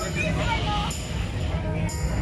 Thank you.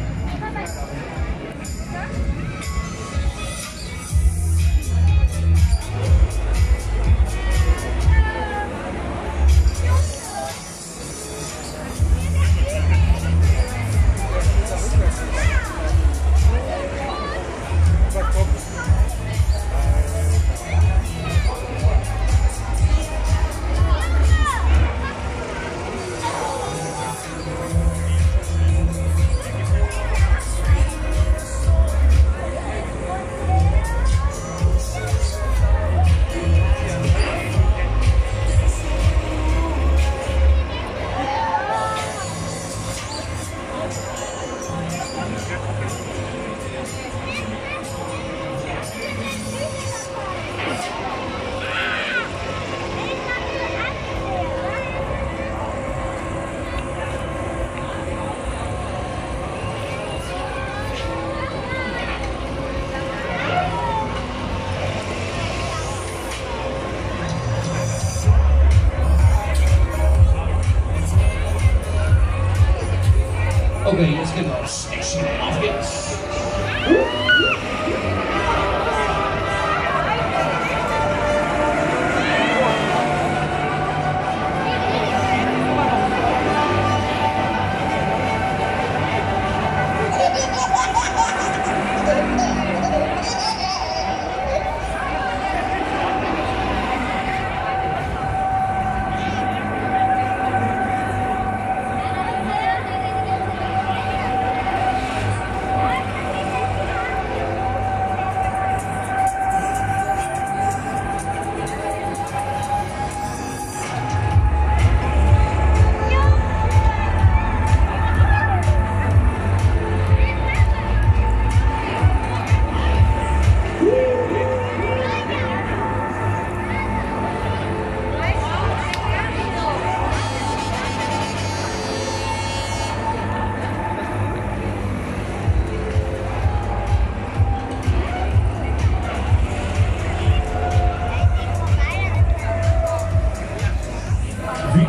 Okay, jetzt geht los. Action, auf geht's.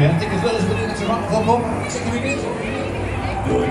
Ik het wel eens bedoeld dat ze van, van, van, zit er weer niet. Doei.